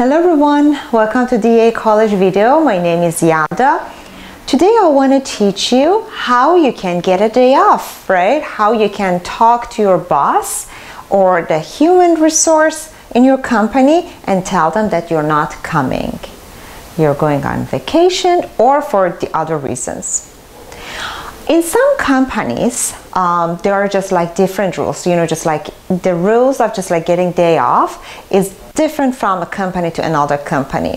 Hello everyone, welcome to DEA College video. My name is Yada. Today I want to teach you how you can get a day off, right? How you can talk to your boss or the human resource in your company and tell them that you're not coming. You're going on vacation or for the other reasons. In some companies, um, there are just like different rules. You know, just like the rules of just like getting day off is different from a company to another company.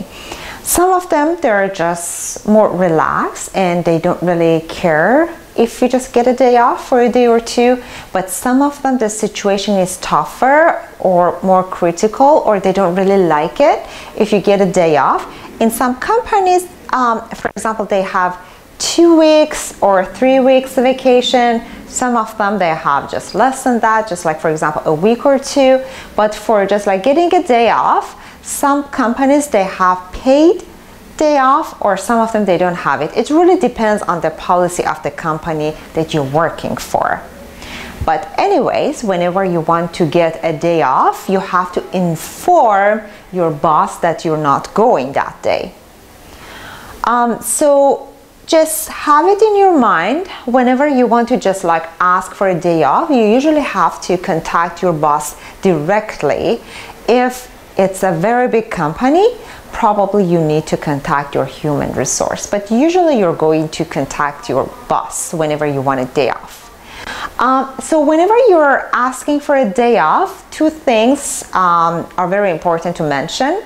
Some of them they're just more relaxed and they don't really care if you just get a day off for a day or two. But some of them the situation is tougher or more critical or they don't really like it if you get a day off. In some companies, um, for example, they have two weeks or three weeks vacation. Some of them they have just less than that, just like for example a week or two. But for just like getting a day off, some companies they have paid day off or some of them they don't have it. It really depends on the policy of the company that you're working for. But anyways, whenever you want to get a day off, you have to inform your boss that you're not going that day. Um, so just have it in your mind. Whenever you want to just like ask for a day off you usually have to contact your boss directly. If it's a very big company probably you need to contact your human resource. But usually you're going to contact your boss whenever you want a day off um, so whenever you're asking for a day off two things um, are very important to mention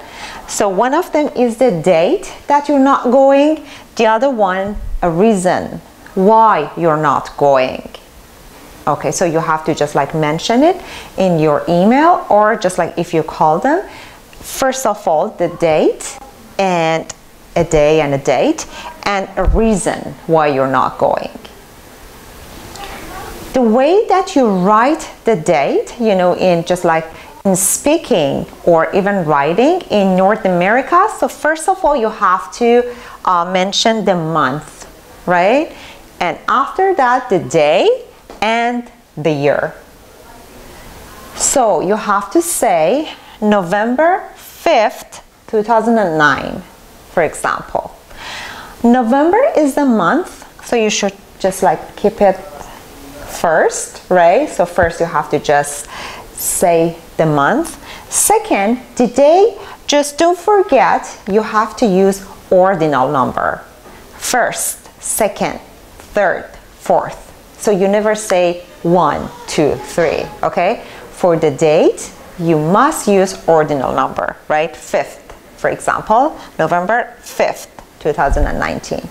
so one of them is the date that you're not going the other one, a reason why you're not going. Okay, so you have to just like mention it in your email or just like if you call them. First of all, the date and a day and a date and a reason why you're not going. The way that you write the date, you know, in just like in speaking or even writing in North America. So first of all, you have to uh, mention the month, right? And after that, the day and the year. So you have to say November 5th, 2009, for example. November is the month, so you should just like keep it first, right? So first you have to just say the month. Second, the day, just don't forget you have to use ordinal number. First, second, third, fourth. So you never say one, two, three, okay? For the date, you must use ordinal number, right? Fifth, for example, November 5th, 2019.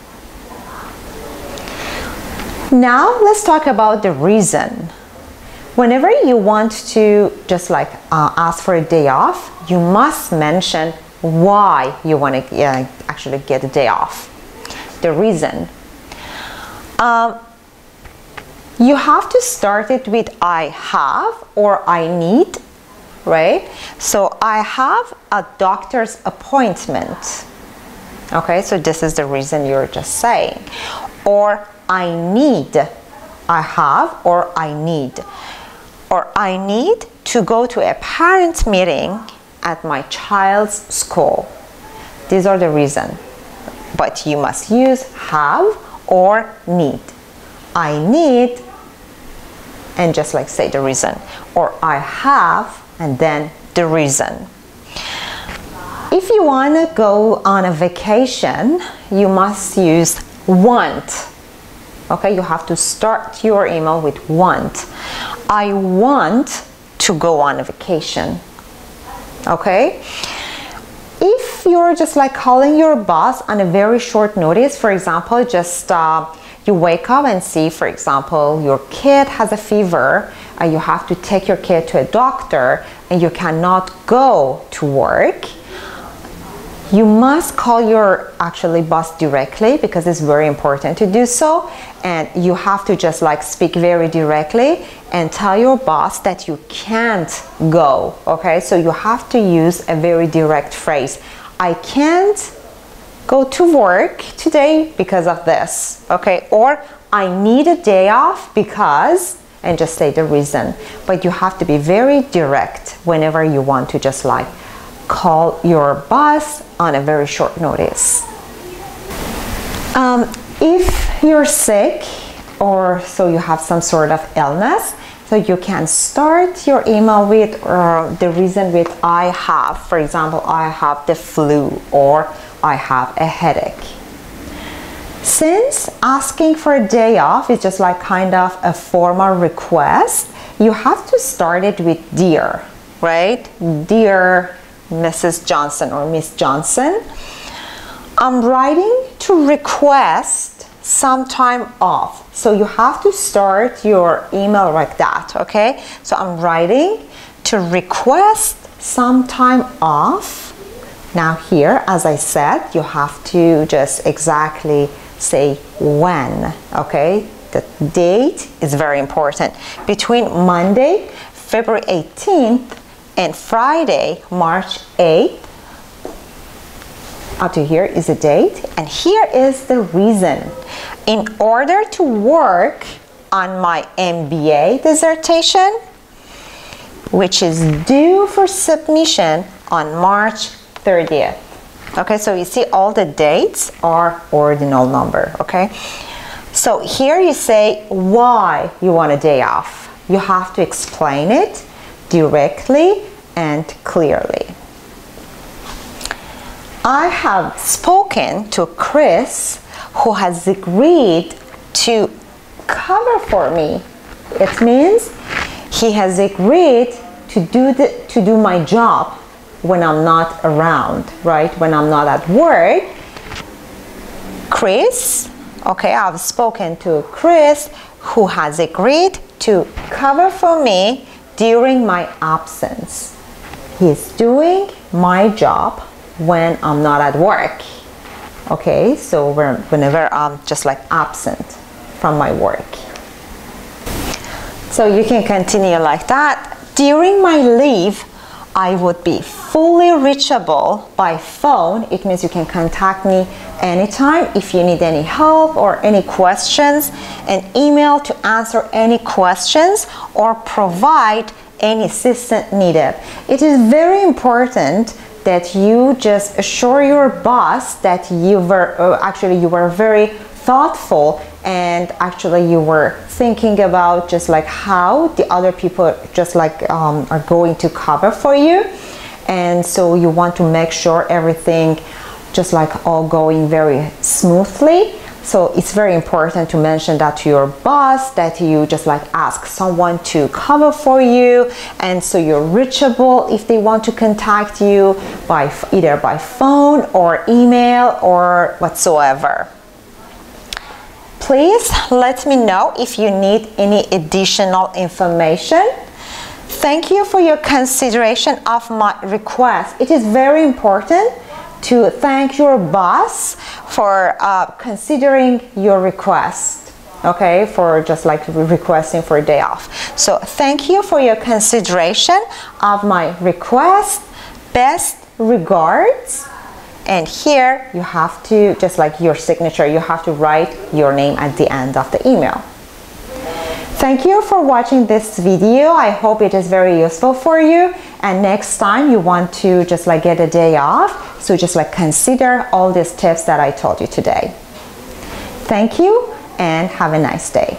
Now let's talk about the reason Whenever you want to just like uh, ask for a day off, you must mention why you want to uh, actually get a day off. The reason. Um, you have to start it with I have or I need, right? So I have a doctor's appointment. Okay, so this is the reason you're just saying. Or I need, I have or I need or I need to go to a parent meeting at my child's school. These are the reasons. But you must use have or need. I need and just like say the reason. Or I have and then the reason. If you want to go on a vacation, you must use want. Okay, you have to start your email with want. I want to go on a vacation. Okay? If you're just like calling your boss on a very short notice, for example, just uh, you wake up and see, for example, your kid has a fever, and you have to take your kid to a doctor, and you cannot go to work you must call your actually boss directly because it's very important to do so. And you have to just like speak very directly and tell your boss that you can't go okay? So you have to use a very direct phrase. I can't go to work today because of this okay? Or i need a day off because and just say the reason. But you have to be very direct whenever you want to just like call your boss on a very short notice. Um, if you're sick or so you have some sort of illness, so you can start your email with uh, the reason with I have. For example, I have the flu or I have a headache. Since asking for a day off is just like kind of a formal request, you have to start it with dear, right? Dear Mrs. Johnson or Miss Johnson. I'm writing to request some time off. So you have to start your email like that, okay? So I'm writing to request some time off. Now here, as I said, you have to just exactly say when, okay? The date is very important. Between Monday, February 18th and Friday, March 8th, up to here is the date and here is the reason. In order to work on my MBA dissertation, which is due for submission on March 30th. Okay, so you see all the dates are ordinal number, okay? So here you say why you want a day off. You have to explain it directly and clearly. I have spoken to Chris who has agreed to cover for me. It means he has agreed to do the, to do my job when I'm not around, right? When I'm not at work. Chris, okay, I've spoken to Chris who has agreed to cover for me during my absence. He's doing my job when I'm not at work. Okay, so whenever I'm just like absent from my work. So you can continue like that. During my leave, I would be fully reachable by phone. It means you can contact me anytime if you need any help or any questions, and email to answer any questions or provide any assistance needed. It is very important that you just assure your boss that you were uh, actually you were very thoughtful and actually you were thinking about just like how the other people just like um, are going to cover for you. And so you want to make sure everything just like all going very smoothly. So it's very important to mention that to your boss that you just like ask someone to cover for you. And so you're reachable if they want to contact you by either by phone or email or whatsoever. Please let me know if you need any additional information. Thank you for your consideration of my request. It is very important to thank your boss for uh, considering your request okay for just like requesting for a day off so thank you for your consideration of my request best regards and here you have to just like your signature you have to write your name at the end of the email Thank you for watching this video. I hope it is very useful for you. And next time you want to just like get a day off, so just like consider all these tips that I told you today. Thank you and have a nice day.